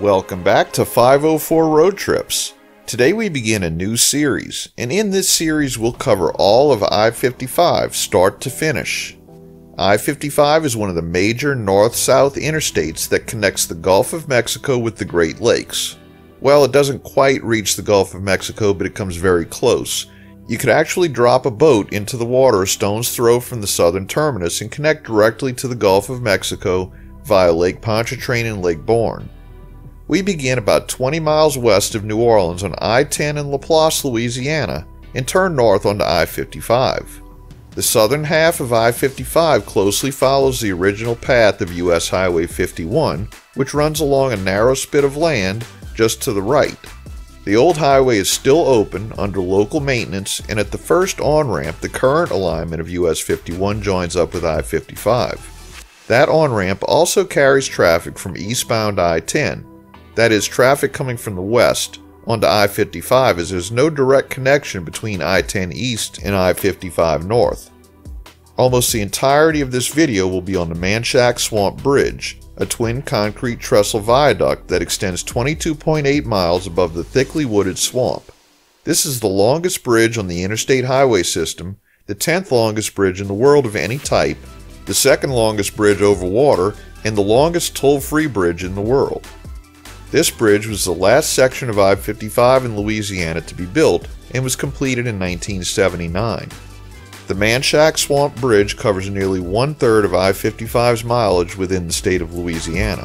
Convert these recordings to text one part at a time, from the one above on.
Welcome back to 504 Road Trips. Today we begin a new series, and in this series we'll cover all of I 55 start to finish. I 55 is one of the major north south interstates that connects the Gulf of Mexico with the Great Lakes. Well, it doesn't quite reach the Gulf of Mexico, but it comes very close. You could actually drop a boat into the water a stone's throw from the southern terminus and connect directly to the Gulf of Mexico via Lake Pontchartrain and Lake Borgne. We begin about 20 miles west of New Orleans on I 10 in Laplace, Louisiana, and turn north onto I 55. The southern half of I 55 closely follows the original path of US Highway 51, which runs along a narrow spit of land just to the right. The old highway is still open under local maintenance, and at the first on ramp, the current alignment of US 51 joins up with I 55. That on ramp also carries traffic from eastbound I 10 that is, traffic coming from the west onto I 55, as there's no direct connection between I 10 East and I 55 North. Almost the entirety of this video will be on the Manchac Swamp Bridge, a twin concrete trestle viaduct that extends 22.8 miles above the thickly wooded swamp. This is the longest bridge on the interstate highway system, the 10th longest bridge in the world of any type, the second longest bridge over water, and the longest toll free bridge in the world. This bridge was the last section of I 55 in Louisiana to be built and was completed in 1979. The Manchac Swamp Bridge covers nearly one third of I 55's mileage within the state of Louisiana.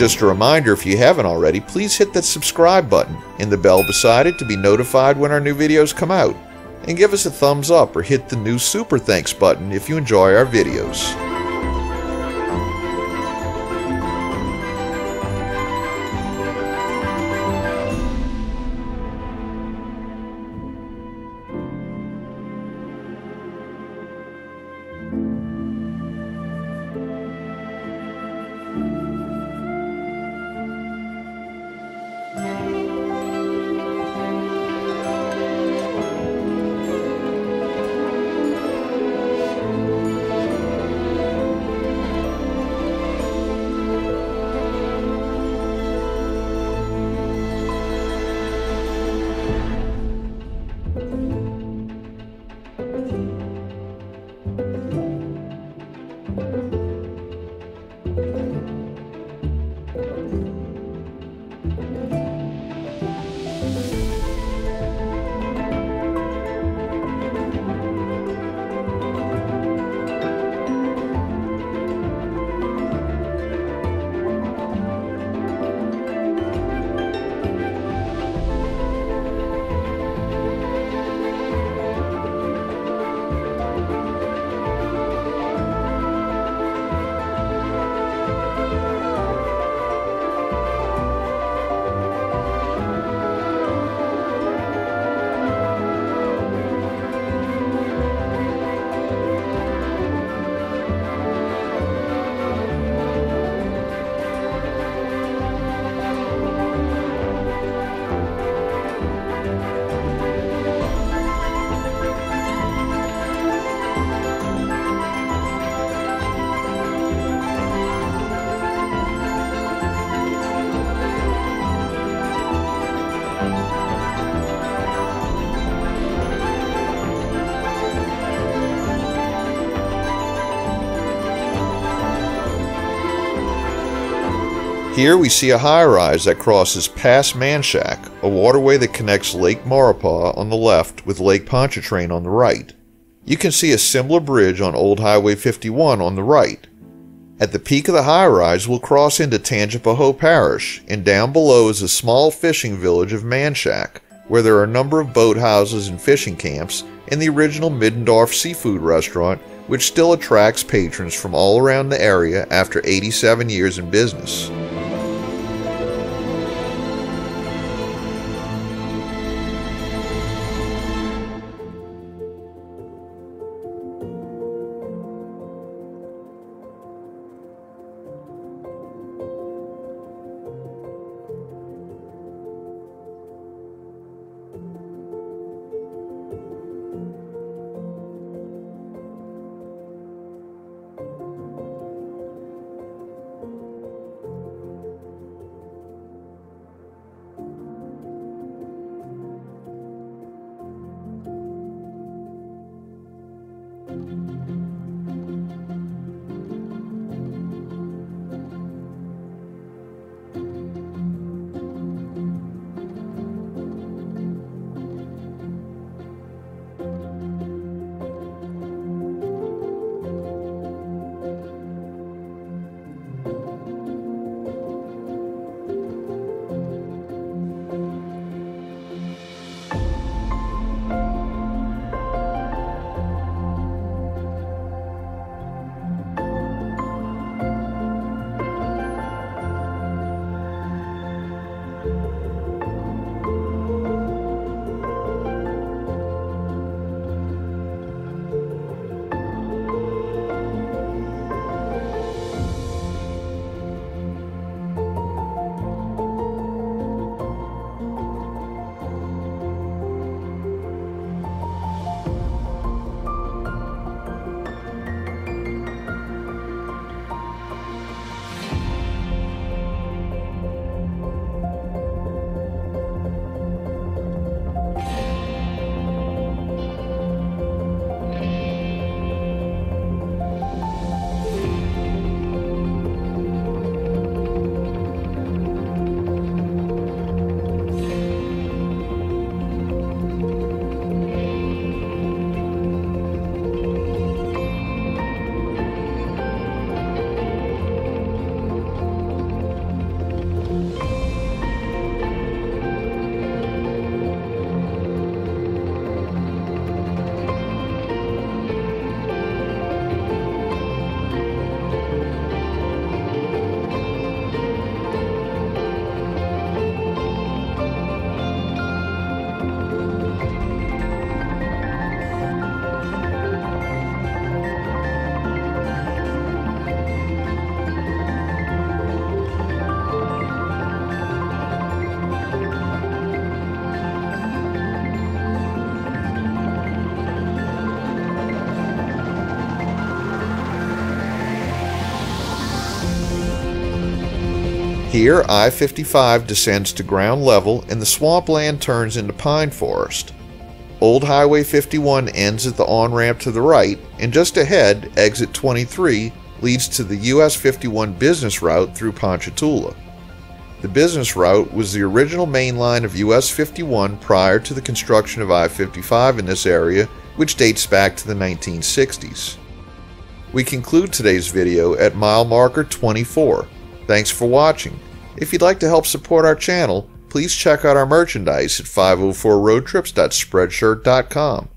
Just a reminder if you haven't already, please hit that subscribe button and the bell beside it to be notified when our new videos come out. And give us a thumbs up or hit the new super thanks button if you enjoy our videos. Here we see a high rise that crosses Pass Manchac, a waterway that connects Lake Maurepas on the left with Lake Pontchartrain on the right. You can see a similar bridge on Old Highway 51 on the right. At the peak of the high rise, we'll cross into Tangipahoa Parish, and down below is the small fishing village of Manchac, where there are a number of boathouses and fishing camps, and the original Middendorf seafood restaurant, which still attracts patrons from all around the area after 87 years in business. Here, I 55 descends to ground level and the swampland turns into pine forest. Old Highway 51 ends at the on ramp to the right, and just ahead, exit 23 leads to the US 51 business route through Ponchatoula. The business route was the original main line of US 51 prior to the construction of I 55 in this area, which dates back to the 1960s. We conclude today's video at mile marker 24. Thanks for watching. If you'd like to help support our channel, please check out our merchandise at 504roadtrips.spreadshirt.com.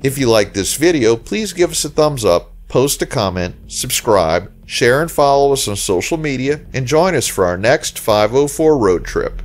If you like this video, please give us a thumbs up, post a comment, subscribe, share and follow us on social media, and join us for our next 504 road trip.